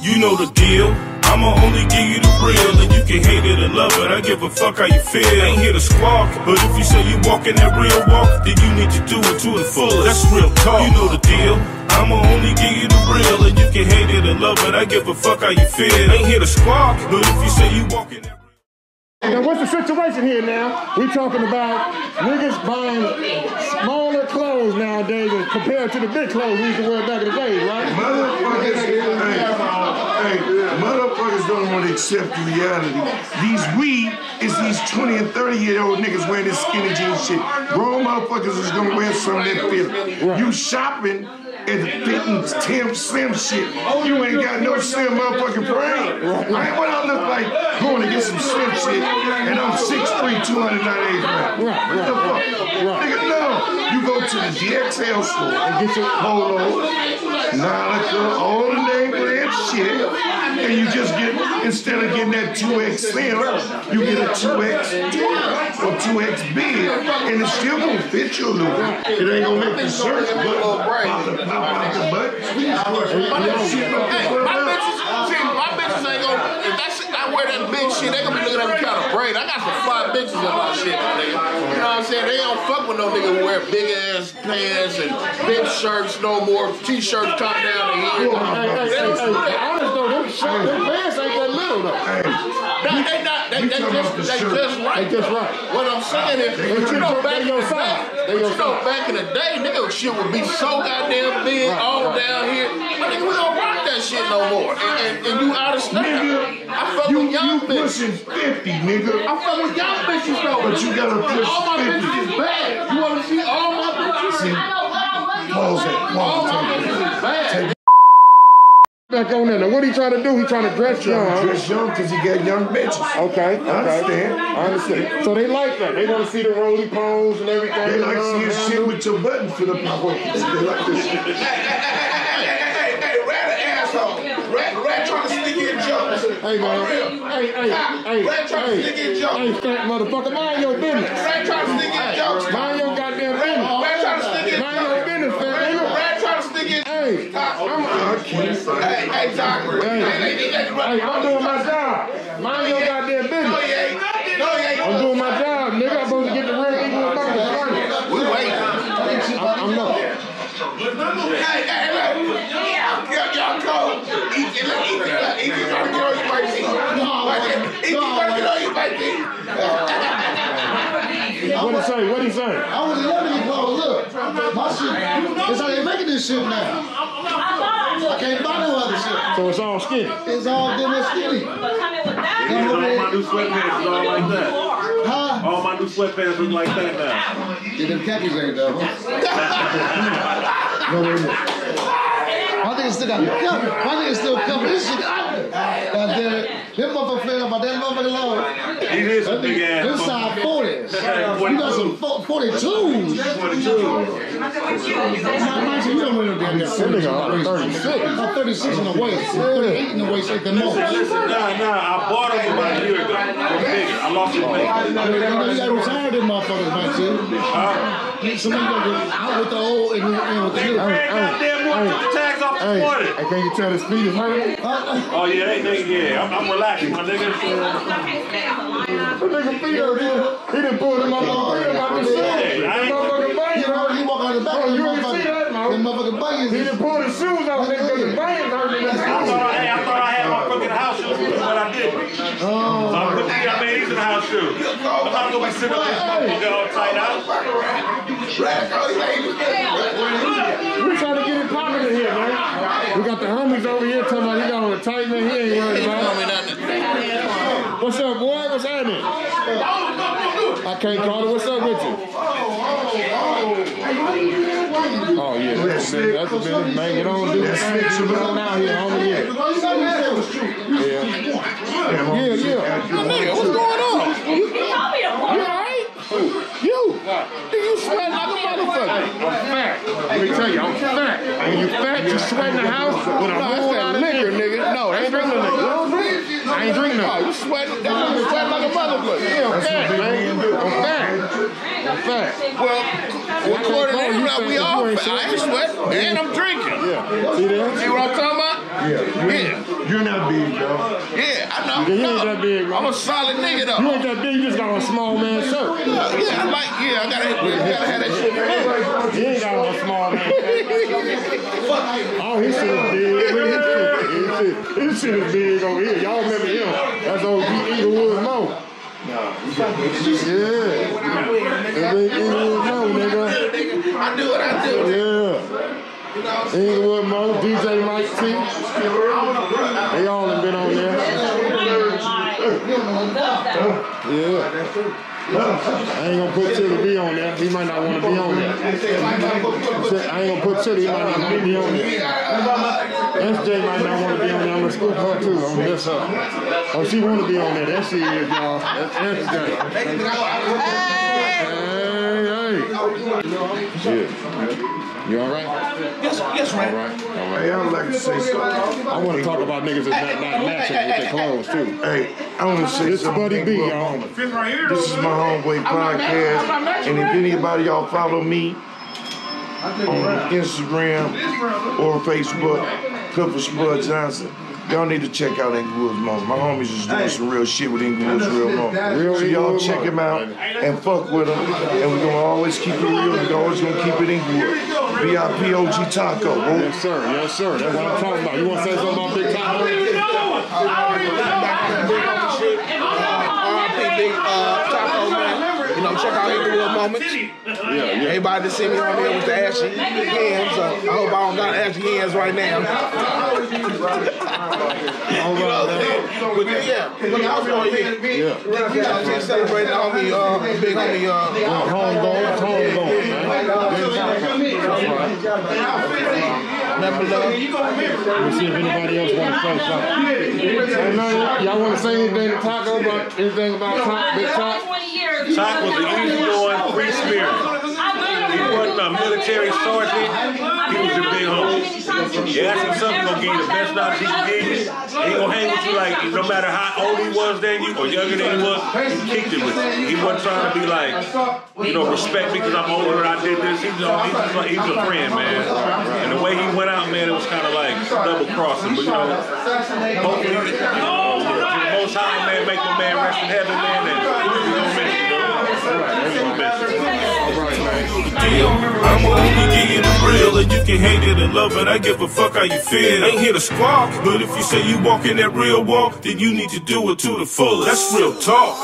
You know the deal. I'ma only give you the real, and you can hate it or love it. I give a fuck how you feel. Ain't here to squawk, but if you say you walking that real walk, then you need to do it to the fullest. That's real talk. You know the deal. I'ma only give you the real, and you can hate it or love it. I give a fuck how you feel. Ain't here to squawk, but if you say you walking that Now, what's the situation here now? we talking about niggas buying smaller clothes nowadays compared to the big clothes we used to wear back in the day, right? Motherfuckers, hey, hey, motherfuckers don't want to accept reality. These we is these 20 and 30 year old niggas wearing this skinny jeans shit. Grown motherfuckers is gonna wear something that fit. You shopping at the fitting Tim Slim shit. You ain't got no slim motherfucking brain. Right? What I look like going to get some slim shit and I'm 6'3", 298 pounds. Right, What the fuck? Nigga, no. You go to the DXL store and get your polo, Nautica, all the name brand and you just get, instead of getting that 2X slim, you get a 2X or 2X big, and it's still gonna fit you bit. It ain't gonna make the shirt but pop out the butt my bitches, see, my bitches ain't gonna, if that shit, I wear that big shit, they gonna be looking at me kind of brain. I got some fly bitches in my shit, nigga. You know what I'm saying? They don't fuck with no nigga who wear big ass pants and big shirts no more, t-shirts come down to here. Hey, hey, hey, hey, honest though, them, shirts, them pants ain't that little though. Nah, they not, they, We they just, they just right. They just right. What I'm saying is, They you know, back in your the day, They you know, back in the day, nigga, shit would be so goddamn big, all down here. But nigga, we don't rock that shit no more. And, and, and you out of step. Nigga, I fuck you, with young you bitches. pushing 50, nigga. I fuck with young bitches though. But you gotta push All my 50. bitches is bad. You wanna see all my bitches? See, pause it, All pause my it. bitches is bad. Back on there. Now, what he trying to do? He trying to dress young. Young, huh? dress young because you got young bitches. Okay, okay. I understand. I understand. So they like that. They want to see the roly poles and everything. They like seeing handle. shit with your button for the pockets. They like this shit. Hey, hey, hey, hey, rat an asshole. Rat, rat trying to sneak in jokes. Hey man, hey, hey, hey, Rat trying to hey, sneak in jokes. hey, fat motherfucker, mind your business. Rat trying to sneak in jokes. Mind your goddamn business. Rat trying to stick in Mind your business, fat nigga. Rat trying to stick in Hey, I'm, can't find Hey, hey, Doc. Hey. Hey, hey, hey, hey, I'm doing my job. Mind your goddamn No, business. you ain't. No, you ain't. I'm doing my job, nigga. I'm supposed to get the real equal of money. We waiting. I'm, not. Hey, hey, look. Y'all, y'all go. Eat, eat, eat, eat, eat, eat, trying to get on your white team. Eat, trying to on your white team. What he say? What he say? I was loving these clothes. Look, my shit. That's how they making this shit now. I can't buy no other shit. So it's all skinny. It's all damn near skinny. All my new sweatpants is all like that. Huh? All my new sweatpants look like that now. Yeah, them khakis ain't though. no, wait a minute. My nigga still got cover. My nigga still cover this shit out God damn it. Them motherfuckers fell about that motherfucking low. These is some big ass. Them side 40s. You got some fo- 42s. 42. My, my shit, you don't know near That nigga 36. I'm 36 in the waist. 38 in the waist at the most. Listen, nah, nah. I bought them about a year ago. They're bigger. I lost weight. You know, you gotta retire them motherfuckers, man, too. Somebody gotta get out with the old and in with the new. Man, goddamn, what took the tags off the Hey, 40? hey, can you tell his feet is hurting? Oh, Oh, yeah, they think, yeah. I'm, I'm relaxing, my nigga. The nigga feet hurt. He, he done pulled him up on him out the shoe. Hey, I ain't- Motherfucking You bang. know, he walk out the back. Oh, you them ain't see that, motherfucking- no? Them motherfucking bangers. He done pulled his shoes off. Nigga, the bangs hurting in his I thought I had, I thought I had my fucking house shoes, but I didn't. So oh. I put these, I made these in the house shoes. I'm not gonna be sitting up this motherfucker all tight out. We trying to get it popping in here, man. We got the homies over here talking about he got on a tight man. He ain't worried about it. What's up, boy? What's happening? I can't call it. What's up with you? Oh, oh yeah, that's a bit, that's a bit, man. You don't do That's things fixable. you don't out here, homie. Yeah, yeah, yeah, yeah. Nigga, what's going on? You alright? You? Nigga, you sweat like a motherfucker. I'm fat. Let me tell you, I'm fat. When you fat, you sweat in the house with a No, whole that's lot that of liquor, nigga. nigga. No, I ain't drinking liquor. You? I ain't drinking no. you sweating? That nigga sweating like a motherfucker. Yeah, I'm fat, man. I'm fat. I'm fat. Well, according to him, we all fat. I ain't sweating, and I'm drinking. Yeah. See that? See what I'm talking about? Yeah. Yeah. You're not big, dog. Yeah, I know. You ain't that big, I'm a solid nigga though. You ain't that big, you just got on a small man shirt. Yeah, yeah, I like, yeah, I gotta, gotta have that shit me. Ain't got on a small man shirt. Oh, his shit is big. Look shit. His shit, is big over here. Y'all remember him. That's OG Inglewood Mo. Yeah. That's big Inglewood Mo, nigga. I do what I do. Yeah. Inglewood Mo, DJ Mike T. They all done been on there. Yeah. I ain't gonna put Chili B on there. He might not want to be on there. I ain't gonna put Chili. He might not want to be on there. SJ might not want to be on there. I'm gonna scoop her too. I'm gonna. Oh, she want to be on there. There she is, y'all. That's SJ. Hey, hey. Yeah. You all right? Yes, yes, All man. right. All right. Hey, I would like to say something. I want to talk about niggas that's not, not matching with their clothes too. Hey, I want to say It's something. Spudy B, y'all. This is my homeboy podcast, and if anybody y'all follow me on Instagram or Facebook, Clifford Spud Johnson. Y'all need to check out Inglewood's Mom. My homies is doing some real shit with Inglewood's Real Mom. Real So y'all check him out and fuck with him. And we're gonna always keep it real. We're always gonna keep it Inglewood. VIP OG Taco. bro. Yes, sir. Yes, sir. That's what I'm talking about. You want to say something about Big Taco? RIP Big uh, Taco, man. You know, check out Inglewood Moments. Yeah, yeah. Everybody that see me on there with the ashy hands, so I hope I don't got ashy hands right now. You know right, what I'm saying? But yeah, look out for you. Yeah. You know, just celebrating homie, uh, big homie, uh, Yeah, homegrown, homegrown, man. Big Taco. member love. Let's see if anybody else want to say something. Hey, man, y'all want to say anything to Taco about anything about Taco, Big Taco? Tack was an easygoing, free spirit. A military sergeant. He was a big homie. You ask him something, gonna give you the best knowledge he can give you. He gonna hang with you like no matter how old he was than you or younger than he was, he kicked it with you. He wasn't trying to be like, you know, respect me because I'm older. I did this. He was, he like, he was a friend, man. And the way he went out, man, it was kind of like double crossing. But you know, hopefully, you know, the Most High, man, make my man rest in heaven, man. And I'ma only give you the real, and you can hate it or love it. I give a fuck how you feel. Ain't here to squawk, but if you say you walk in that real walk, then you need to do it to the fullest. That's real talk.